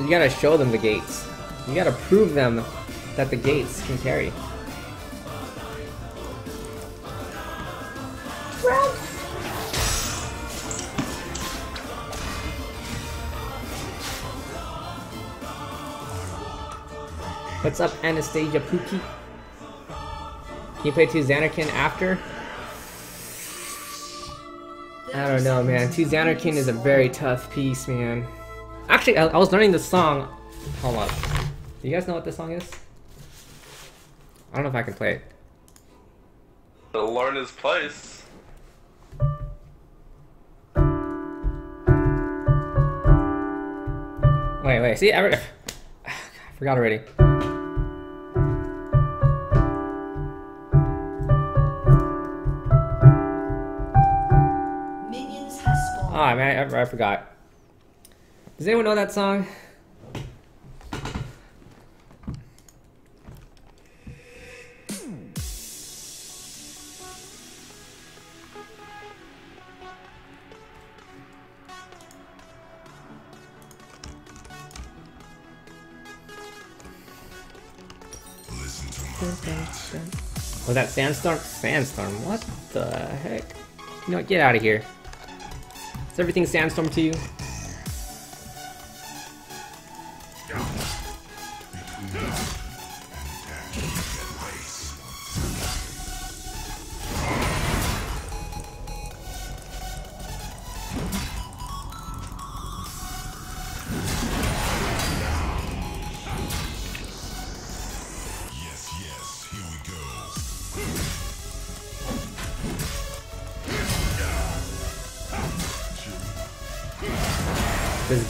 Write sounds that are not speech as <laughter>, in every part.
You gotta show them the gates. You gotta prove them that the gates can carry. What's up, Anastasia Pookie? Can you play two Xanarkin after? I don't know, man. Two Xanarkin is a very tough piece, man. Actually, I, I was learning this song. Hold on. Do you guys know what this song is? I don't know if I can play it. The learn his place. Wait, wait. See, I, re- <sighs> I forgot already. Minions have spawned. Oh man, I, I forgot. Does anyone know that song? Was that Sandstorm? Sandstorm? What the heck? You know? Get out of here. Is everything Sandstorm to you?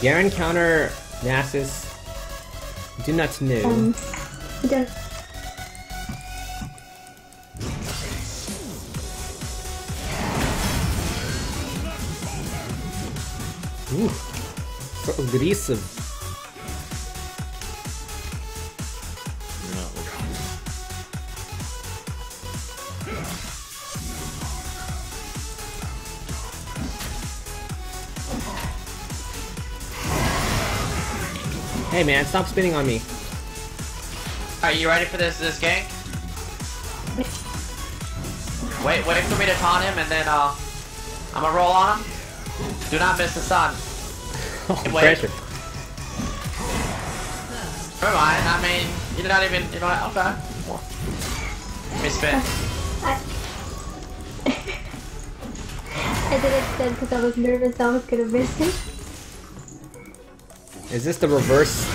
Garen counter Nasus? Do not know. Um, does. Ooh, so aggressive. Hey man, stop spinning on me. Are you ready for this this gank? Wait, wait for me to taunt him and then uh I'm gonna roll on him. Do not miss the sun. <laughs> Oh, Wait. pressure. Never mind, I mean you're not even you know what, okay. Let me spin. <laughs> I, I did it then because I was nervous I was gonna miss it. Is this the reverse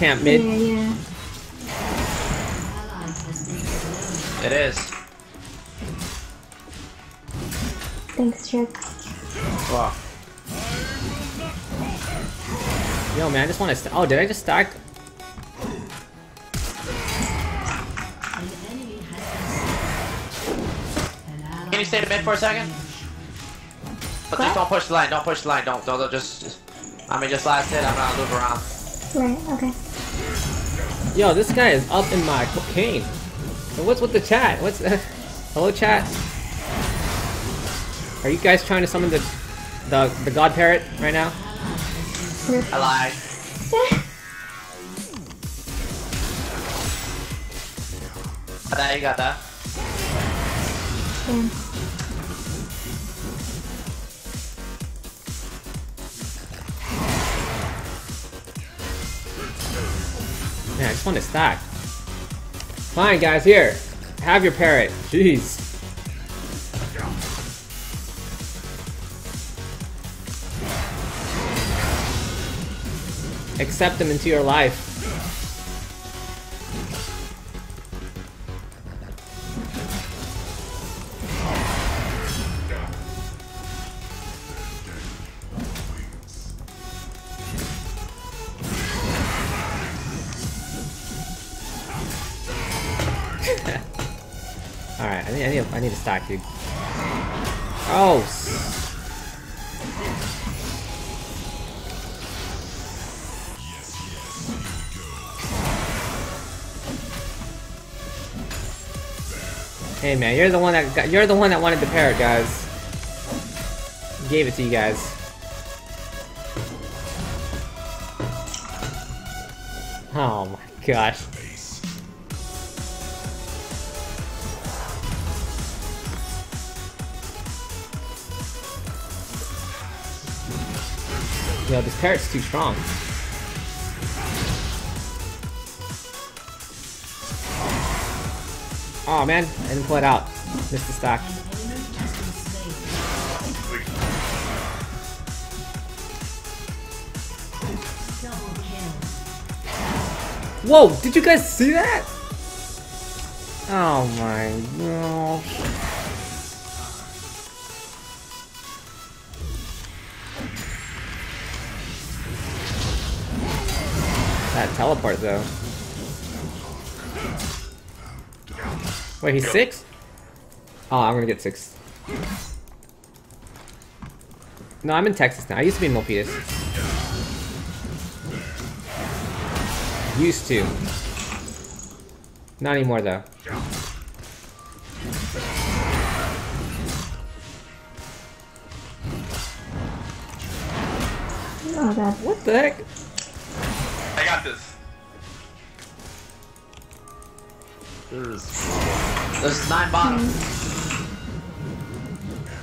camp mid? Yeah, yeah. It is. Thanks, Trick. Wow. Yo man, I just want to. oh, did I just stack? Can you stay to mid for a second? But just don't push the line, don't push the line, don't, don't, don't just, just I mean just last hit, I'm gonna loop around. Right, okay. Yo, this guy is up in my cocaine. So what's with the chat? What's <laughs> hello chat? Are you guys trying to summon the the the god parrot right now? I lied. Got that, you got that. Damn. Man, I just want to stack. Fine, guys, here. Have your parrot. Jeez. Accept them into your life. Stack, dude. Oh! Hey man, you're the one that got, you're the one that wanted the parrot, guys. Gave it to you guys. Oh my gosh. Yo, this parrot's too strong. Oh man, I didn't pull it out. Missed the stack. Whoa, did you guys see that? Oh my gosh. That teleport though. Wait, he's six? Oh, I'm gonna get six. No, I'm in Texas now. I used to be in Milpitas. Used to. Not anymore though. Oh god. What the heck? I got this. There's nine bottom.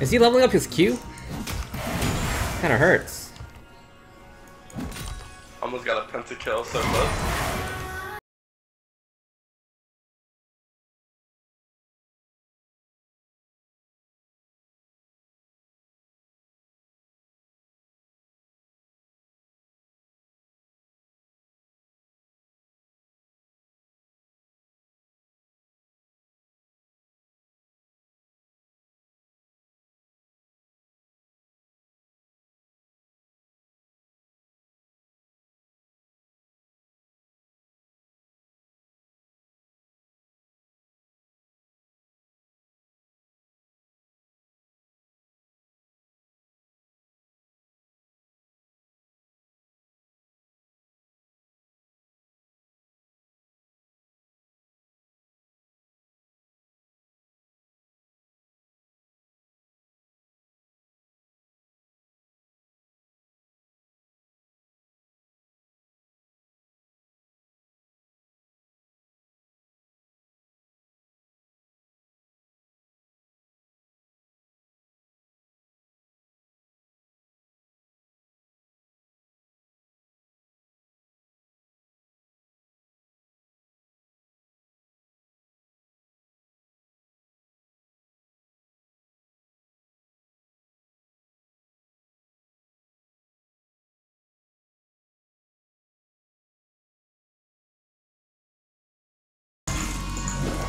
Is he leveling up his Q? Kinda hurts. Almost got a pentakill so close.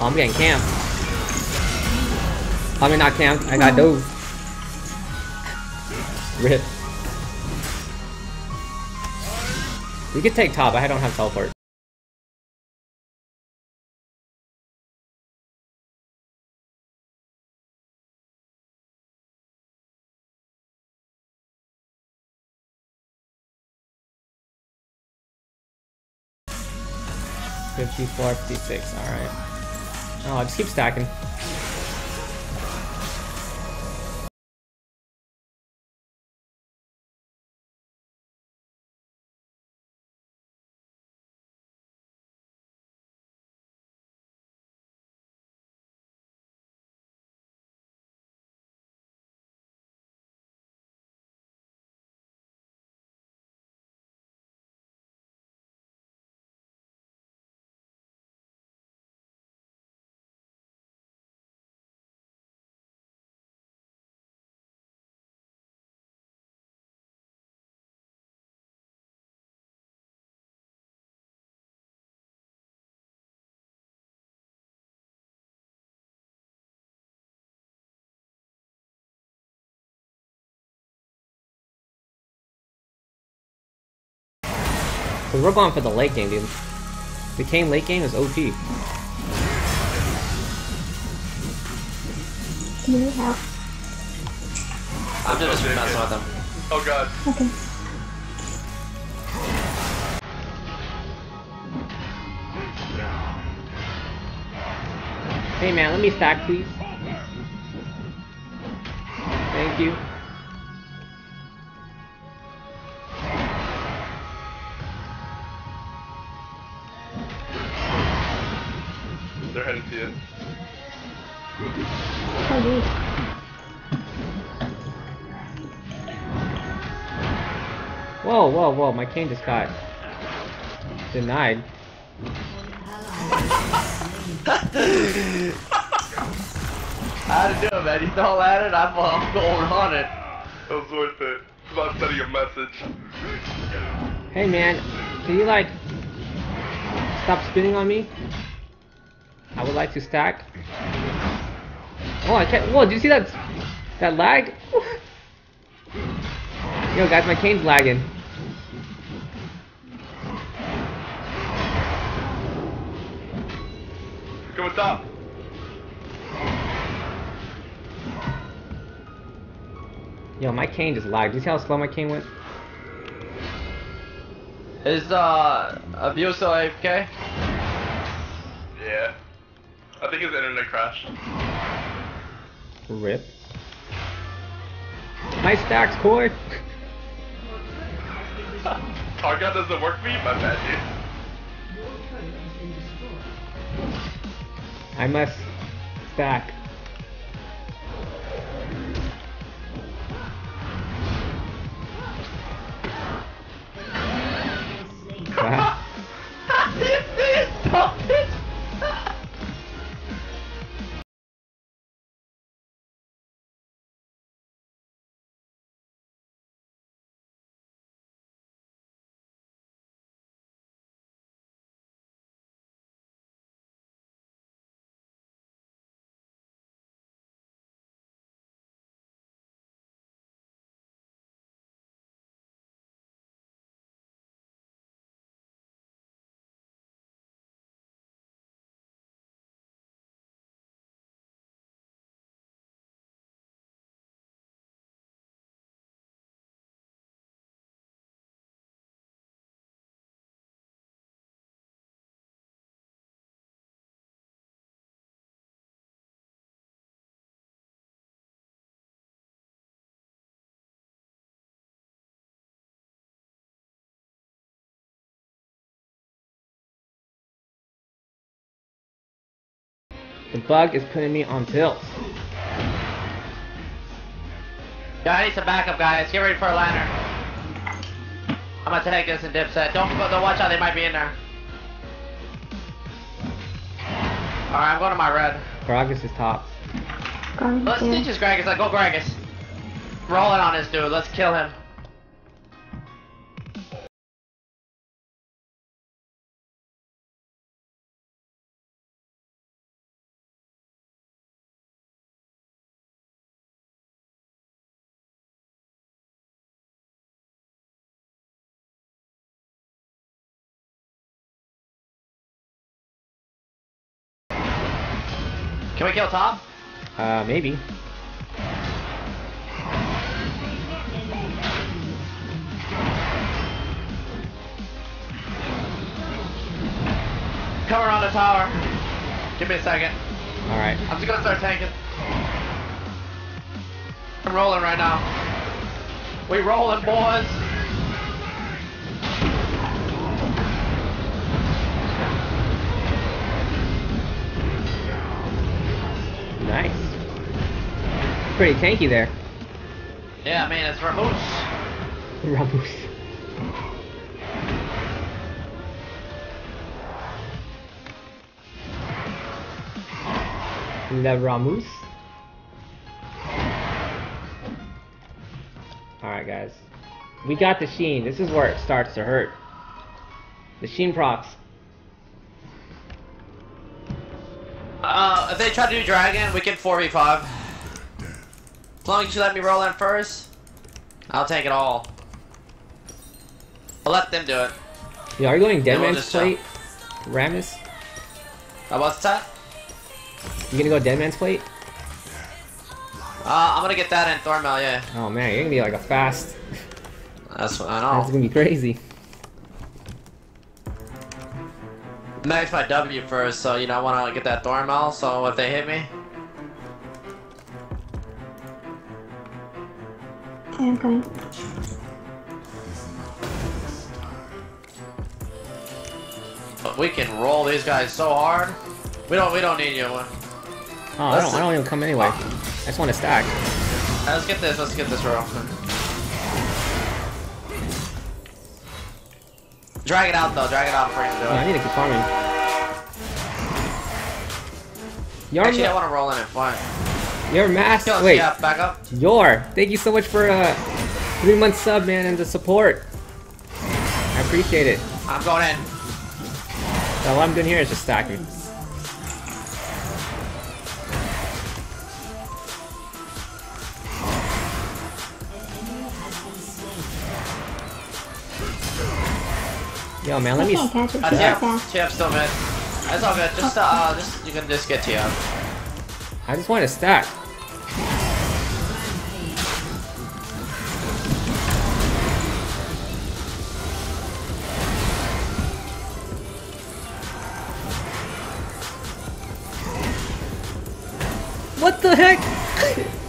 Oh, I'm getting camped. I mean, not camped. I got dove. Rip. We could take top. I don't have teleport. Fifty-four, fifty-six. All right. Oh, just keep stacking. Cause we're going for the late game, dude. The Kane late game is OP. Do you need help? I'm just messing with them. Oh god. Okay. Hey man, let me stack, please. Thank you. They're heading to you. Oh, geez. Whoa, whoa, whoa, my cane just got denied. <laughs> How to do it, man? You throw at it, I'm, I'm going on it. It was worth it. It's about sending a message. Hey man, can you like stop spinning on me? I would like to stack. Oh, I can't. Whoa, did you see that that lag? <laughs> Yo, guys, my cane's lagging. Come with top. Yo, my cane just lagged. Did you see how slow my cane went? Is, uh, Abuse still AFK? Yeah. I think his internet crashed. Rip. Nice stacks, Koi. <laughs> Target doesn't work for you? My bad, dude. I must stack. The bug is putting me on pills. Yeah, I need some backup, guys. Get ready for a liner. I'm gonna take this and dipset. Don't, don't watch out, they might be in there. Alright, I'm going to my red. Gragas is top. Let's there. stitches Gragas. Like, go Gragas. Rolling on this dude. Let's kill him. We kill top? Uh, maybe. Come around the tower. Give me a second. Alright. I'm just gonna start tanking. I'm rolling right now. We rolling, boys. Pretty tanky there. Yeah, man, it's Ramoose. <laughs> Rammus. Le Rammus. Alright, guys. We got the Sheen. This is where it starts to hurt. The Sheen procs. Uh, if they try to do dragon, we can 4v5. As long as you let me roll in first, I'll take it all. I'll let them do it. Yeah, are you going Dead Yeah, we'll Plate? Rammus? Uh, what's that? You gonna go Dead Man's Plate? Uh, I'm gonna get that in Thornmail, yeah. Oh man, you're gonna be like a fast. That's what I know. That's gonna be crazy. Max my W first, so you know I want to get that Thornmail. So if they hit me, Okay, I'm coming. but we can roll these guys so hard. We don't we don't need you. Alright, Oh, I don't, I don't even come anyway. I just want to stack. let's get this. Let's get this real. Drag it out though. Drag it out before you do Oh, I need to keep farming. Your, Actually, I want to roll in it. Fine. Your mask. Kill Wait, yeah, back up. your. Thank you so much for uh, three month sub, man, and the support. I appreciate it. I'm going in. So what I'm doing here is just stacking. Yo, man, let I me. can't catch it. Uh, Too yeah, still mid. It's all good. Just uh, just you can just get to you. I just want to stack. What the heck?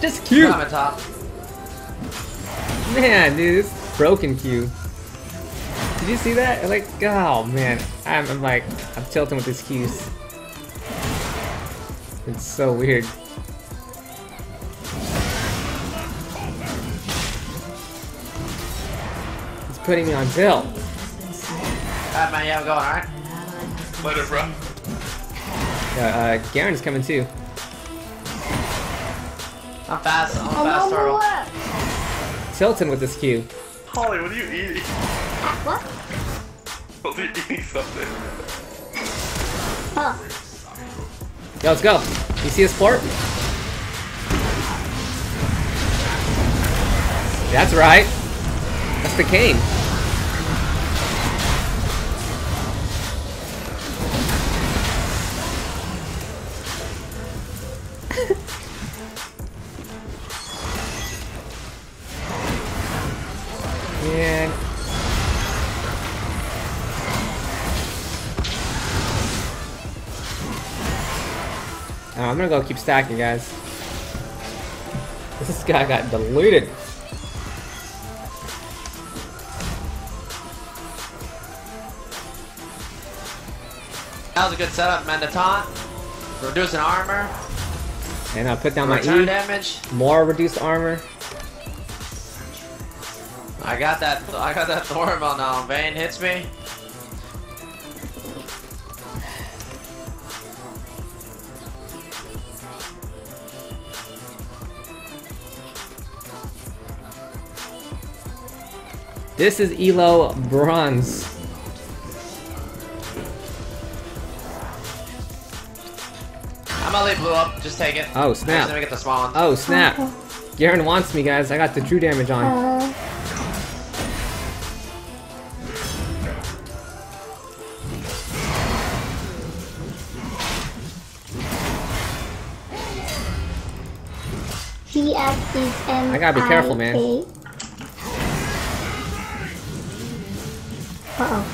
Just cute. I'm top. Man, dude, this broken Q. Did you see that? Like, oh man, I'm, I'm like, I'm tilting with these Qs. It's so weird. He's putting me on Bill. Alright, man. Yeah, I'm going. All right. Later, bro. Uh, uh, Garen's coming too. I'm fast. I'm a fast no, turtle. what? Tilting with this Q. Holly, what are you eating? What? are you eating something. Yo, let's go. You see his port? That's right. That's the cane. <laughs> Man. I'm gonna go keep stacking, guys. This guy got diluted. That was a good setup, man. The taunt, reducing armor, And I'll put down my E. damage. More reduced armor. I got that. I got that <laughs> Thornmail now. Vayne hits me. This is Elo Bronze. I'm gonna leave blue up. Just take it. Oh, Actually, snap. Let me get the small one. Oh snap. Okay. Garen wants me, guys. I got the true damage on. Uh, TF is M. I gotta be careful, man. Uh oh.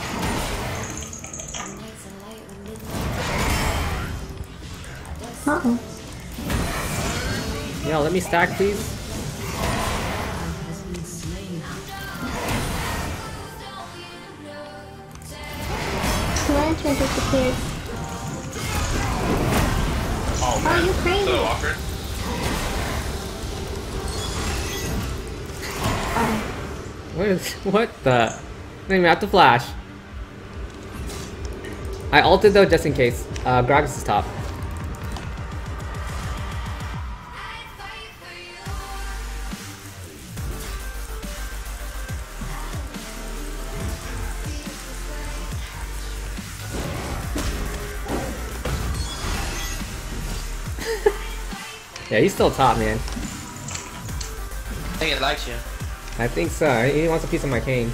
Uh oh. Yo, let me stack, please. The lantern disappeared. Oh, man. you crazy. So awkward. What is what the? Didn't even have to flash. I ulted though, just in case. Uh, Gragas is top. <laughs> yeah, he's still top, man. I think it likes you. I think so. He wants a piece of my cane.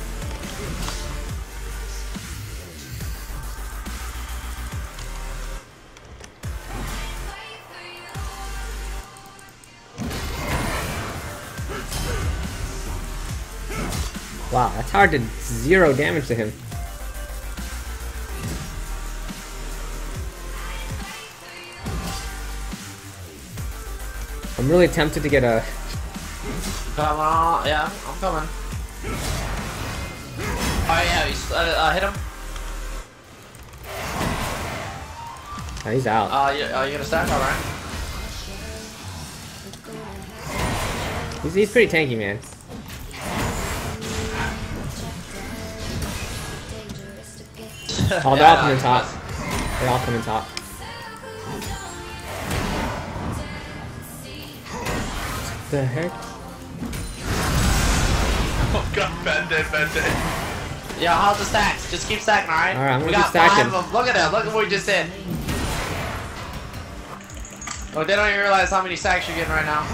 Wow, that's hard to zero damage to him. I'm really tempted to get a Come on. Yeah, I'm coming. Oh yeah, he's, uh, uh, hit him. Oh, he's out. Uh, you, uh, you gonna stack? Alright. He's, he's pretty tanky, man. <laughs> Oh, they're all coming top. They're all coming top. The heck? Oh god, band-aid, band-aid. Yeah, how's the stacks? Just keep stacking, alright? Alright, I'm we gonna got keep stacking. five of them. Look at that. Look at what we just did. Oh, they don't even realize how many stacks you're getting right now.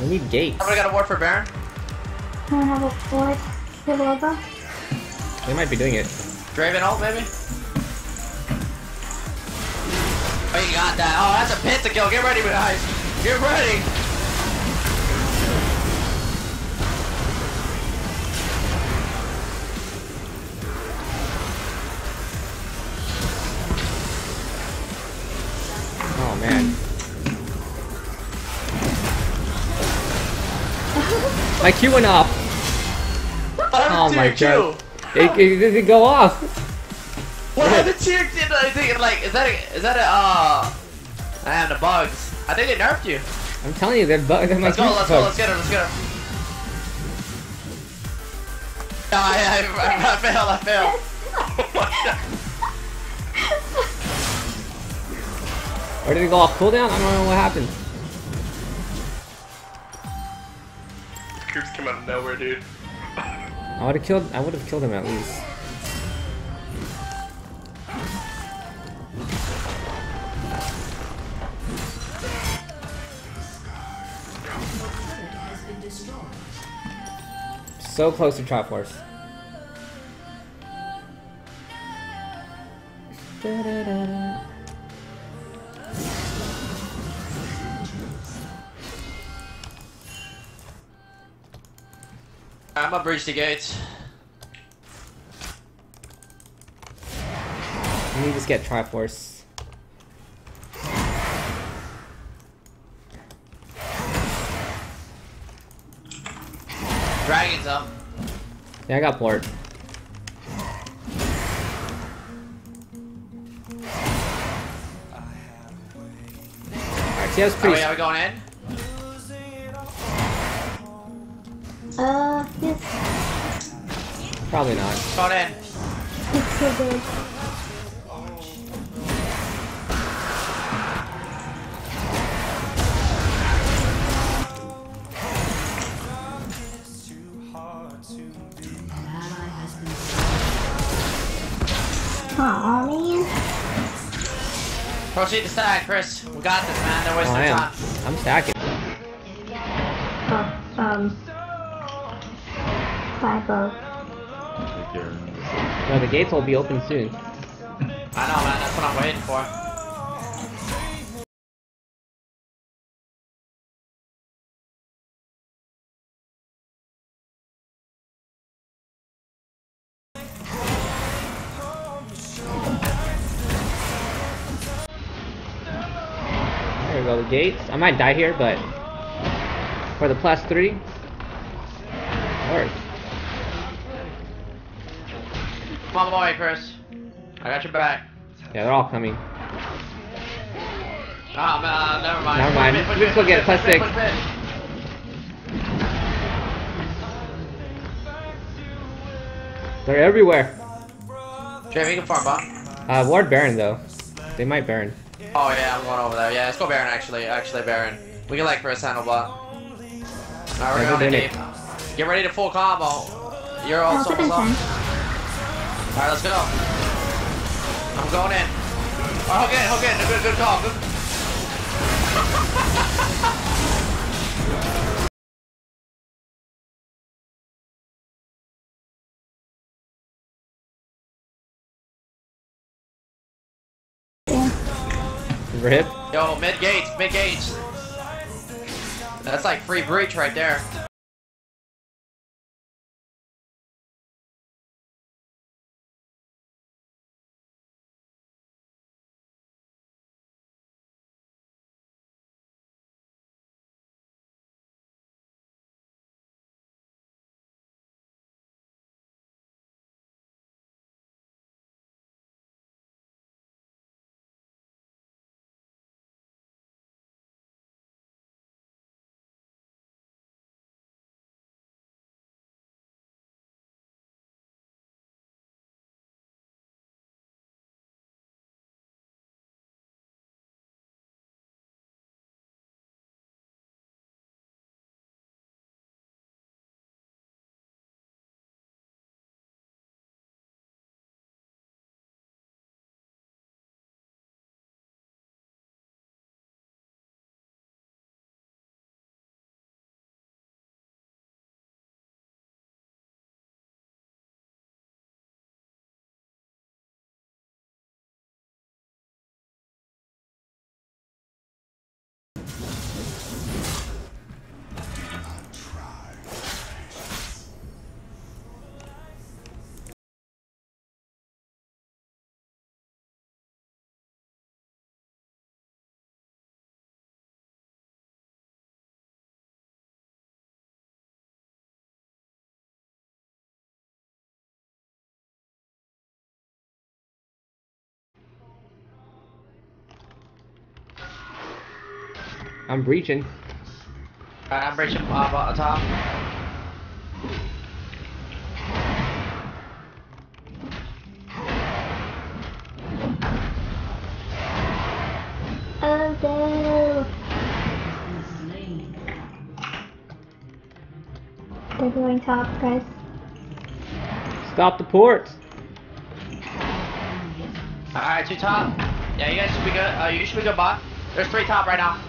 We need gates. Somebody got a ward for Baron? I don't have a fourth Silova. They might be doing it. Draven ult, maybe? Oh, you got that. Oh, that's a pit to kill. Get ready, guys. Get ready. Oh man. My Q went happened Oh my? God. It, it didn't go off. What happened to your Q? I think, like, is that a, is that a, uh, I am the bugs. I think they nerfed you. I'm telling you, they're bugged. Let's go, let's go, let's get her, let's get her. Yeah, I, I, I, I failed, I failed. Oh my god. Or did it go off cooldown? I don't know what happened. Creeps came out of nowhere, dude. I would have killed. I would have killed him at least. So close to Triforce. Da-da-da-da. I'm gonna breach the gates. Let me just get Triforce. Dragon's up. Yeah, I got port. Alright, Tia's Are pretty. we, are we going in? Uh, yes. Probably not. Going in. It's so good. Aw, man. Proceed to stack, Chris. We got this, man. They're Oh, wasting I am. time. I'm stacking. Oh, um. Typo. No, the gates will be open soon. I know, man. That's what I'm waiting for. There we go, the gates. I might die here, but for the plus three, works. Come on, boy, Chris. I got your back. Yeah, they're all coming. Oh, man. Uh, never mind. Never mind. Push mid, We just mid, go get push plus mid, six. push mid. They're everywhere. Jay, you can farm bot. Uh, Ward Baron though. They might Baron. Oh yeah, I'm going over there. Yeah, let's go Baron actually. Actually Baron. We can like first handle bot. Alright, we're going in deep. Get ready to full combo. You're I'll also put Alright, let's go. I'm going in. Oh, hook in, hook in. Good, good call. Good. Rip. Yo, mid gates, mid gates. That's like free breach right there. I'm breaching. Alright, I'm breaching uh, on top. Oh no! They're going top, guys. Stop the ports. Alright, two top. Yeah, you guys should be good. Uh, you should be good, bot. There's three top right now.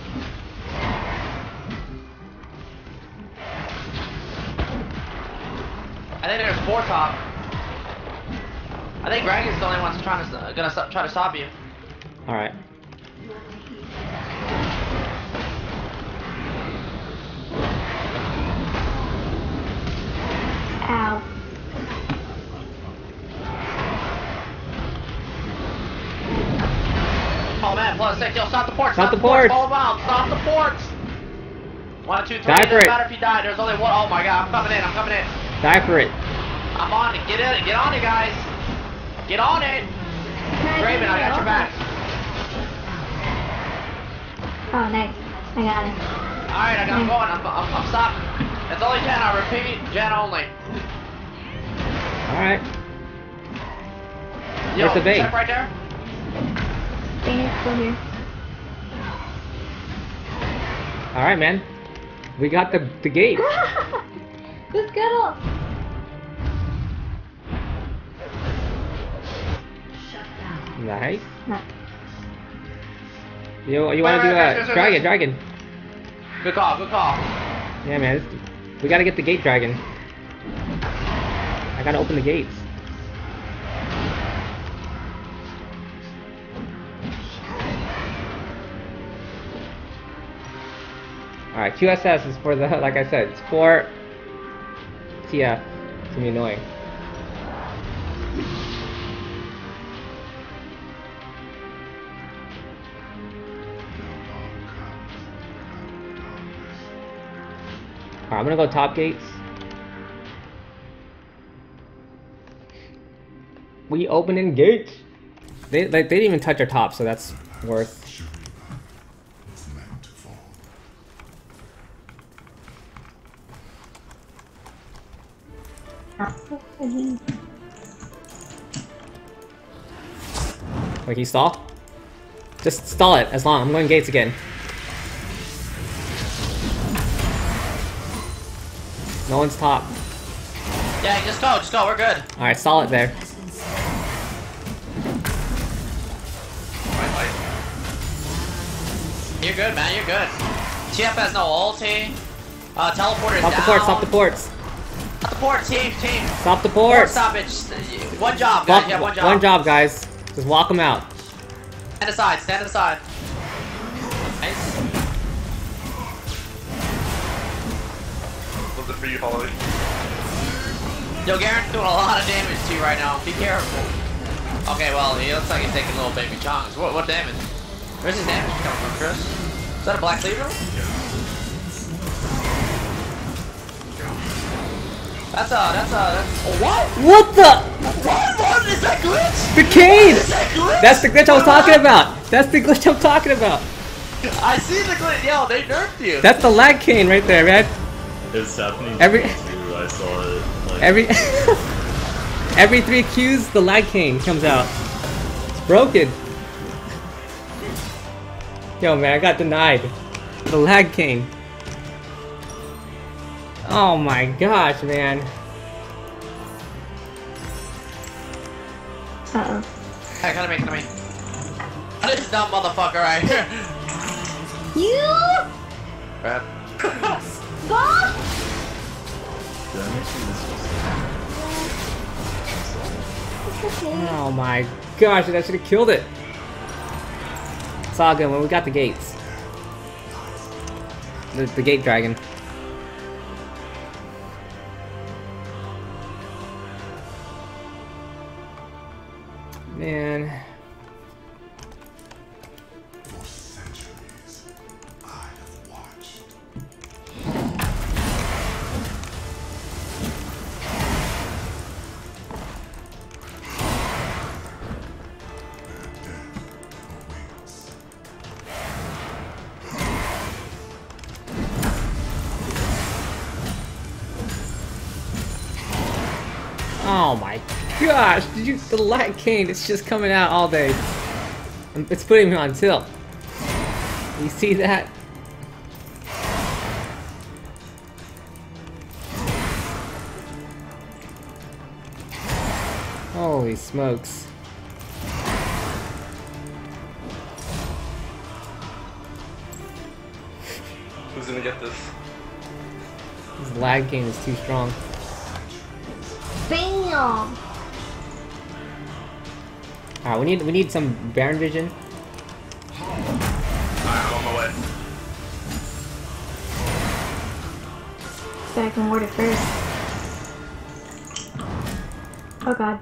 I think there's four top. I think Greg is the only one trying to gonna stop, try to stop you. All right. Ow. Oh man, plus six. Yo, stop the ports. Stop the ports. ports. Follow them. Stop the ports. One, two, three. Die for Doesn't matter if you die. There's only one. Oh my god, I'm coming in. I'm coming in. Die for it. I'm on it. Get it. Get on it, guys. Get on it. Raven, I got your back. Oh, nice. I got it. Alright, I got him going. I'm, I'm, I'm stopping. It's only Jen. I repeat, Jen only. All right. Yo, Where's the bait? check right there. Phoenix, go here. All right, man. We got the the gate. <laughs> Let's go! Nice. No. You you want to do a wait, wait, dragon? wait. Dragon. Good call, good call. Yeah, man. This, we gotta get the gate dragon. I gotta open the gates. Alright, QSS is for the, like I said, it's for TF. Uh, it's gonna be annoying. I'm gonna go top gates. We opening gates. They like they didn't even touch our top, so that's worth. Like he stall? Just stall it as long. I'm going gates again. No one's top. Yeah, just go, just go. We're good. Alright, stall it there. You're good, man. You're good. TF has no ulti. Uh, teleporter is Stop the ports, stop the ports. Stop the port, team, team. Stop the Port, ports! stop it. One job, guys. Yeah, one job. one job, guys. Just walk him out. Stand aside, stand aside. Nice. Was it for you, Holly? Yo, Garen's doing a lot of damage to you right now. Be careful. Okay, well, he looks like he's taking a little baby chunks. What, what damage? Where's his damage coming from, Chris? Is that a black leader? That's a, that's a, that's, oh, what? What the? What, what, is that glitch? The cane! Is that glitch? That's the glitch I was talking about! That's the glitch I'm talking about! I see the glitch, yo, they nerfed you. That's the lag cane right there, man. It's happening Every- too. I saw it. Like, Every <laughs> every three Qs, the lag cane comes out. It's broken. Yo, man, I got denied. The lag cane. Oh my gosh, man. Uh-oh. Hey, come to me, come to me. This dumb motherfucker right here. You! Crap. Boss! did I mention this was okay. Oh my gosh, I should have killed it. It's all good when we got the gates. The, the gate dragon. The lag cane? It's just coming out all day. It's putting me on tilt. You see that? Holy smokes. Who's gonna get this? This lag game is too strong. Bam! Alright, we need we need some Baron vision. Alright, I'm on my way. So I can ward it first. Oh god.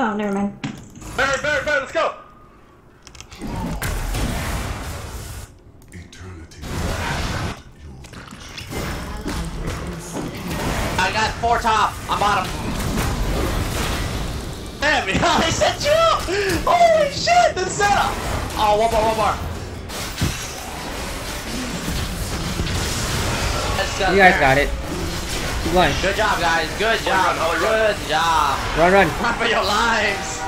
Oh, never mind. Barry, Barry, Barry, let's go! Eternity. I got four top. I'm bottom. Damn, it! <laughs> I set you up! Holy shit, the setup! Oh, one more, one more. You guys Baron. got it. Keep going. Good job, guys. Good job. Ollie, run. Good job. Run, run. Run for your lives.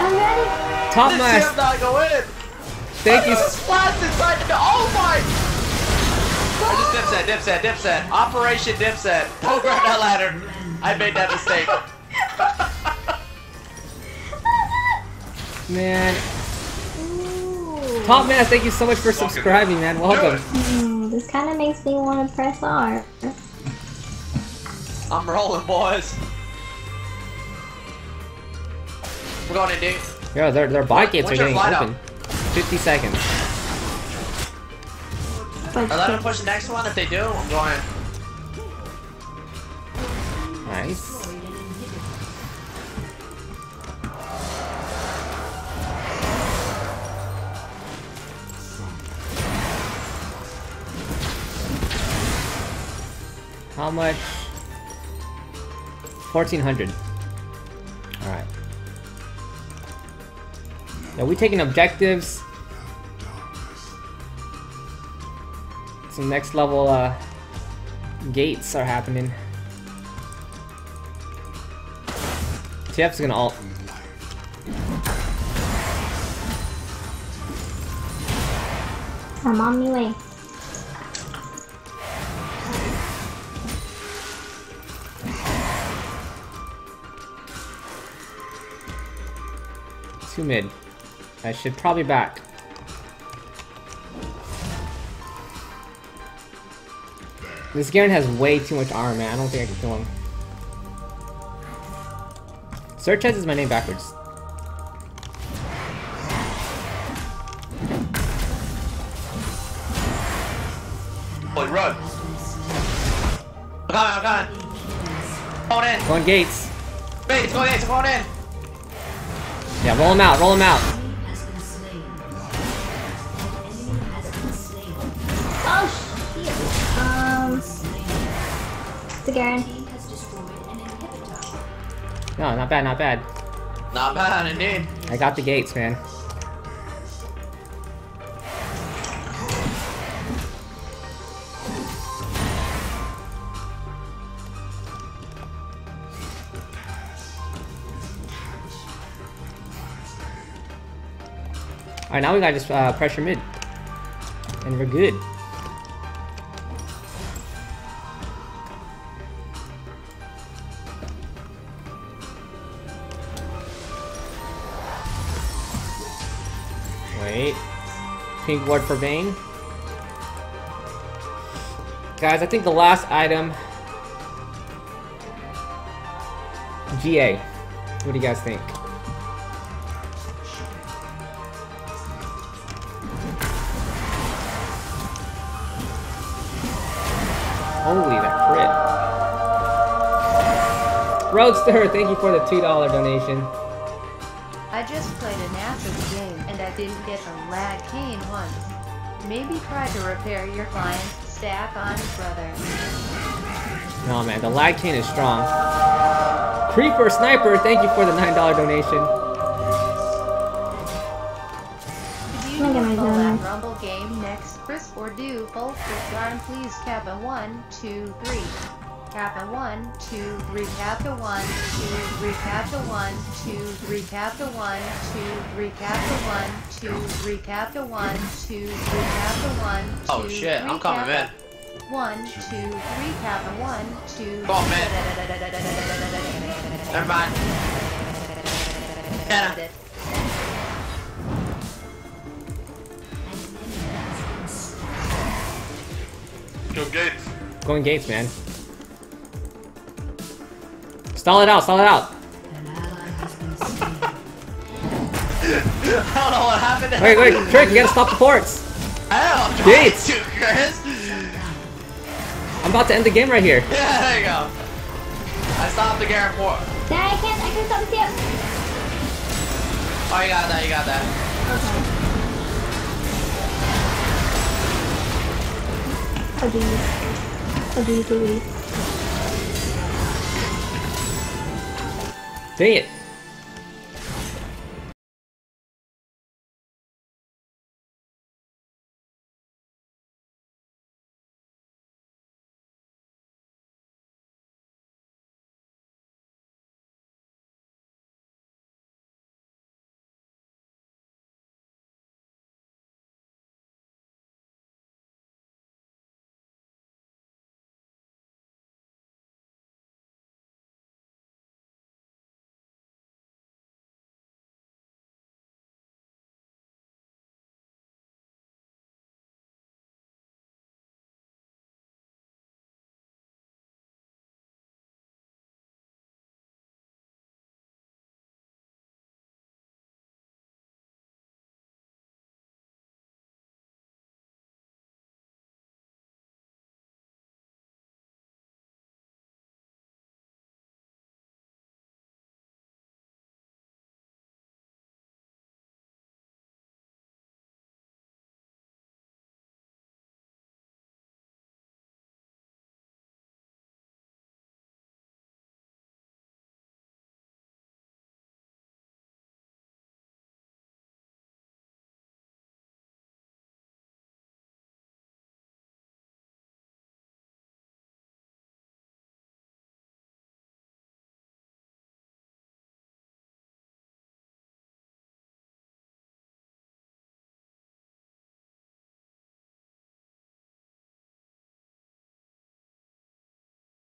I'm ready! Top This mask. team not go in. Thank I you. got splashed inside the. Oh my! I just dipset, dipset, dipset. Operation dipset. Don't grab that ladder. I made that mistake. Man. Ooh. Top man, thank you so much for subscribing, man. Welcome. Hmm, this kind of makes me want to press R. I'm rolling, boys. We're going in, dude. Yeah, their their buy gates are What's your getting flight open. 50 seconds. But Or let them push the next one. If they do, I'm going. Nice. How much? 1400. Alright. Yeah, we taking objectives. Some next level uh, gates are happening. TF's gonna ult. I'm on my way. Two mid. I should probably back. This Garen has way too much armor, man. I don't think I can kill him. Heads is my name backwards. Ollie, run! I'm coming, I'm coming. Going in. Going gates. Wait, it's going in, it's going in. Yeah, roll him out, roll him out. Oh shit! Um, it's a Garen. No, not bad, not bad. Not bad, indeed. I got the gates, man. Alright, now we gotta just uh, pressure mid. And we're good. Wait. Pink ward for Vayne. Guys, I think the last item... GA. What do you guys think? Holy, that crit. Roadster, thank you for the $2 donation. I just played a Nasus game and I didn't get a lag cane once. Maybe try to repair your client's stack on his brother. No man, the lag cane is strong. Creeper Sniper, thank you for the $9 donation. Game or do both with Garen please cap a one, two, three. recap the one, two, recap the one, two, recap the one, two, recap the one, two, recap the one, two, recap the one, two, recap the one, two, Oh shit, I'm coming the One, two, recap the one, two. Come on, man. Never mind. Get him. Go Gates. Going gates, man. Stall it out, stall it out. I don't know what happened. there. Wait, wait, Trick, you gotta stop the ports. I know, I'm Gates. to, Chris. I'm about to end the game right here. Yeah, there you go. I stopped the Garen port. Dad, I can't, I can't stop the. Oh, you got that, you got that. Dang it.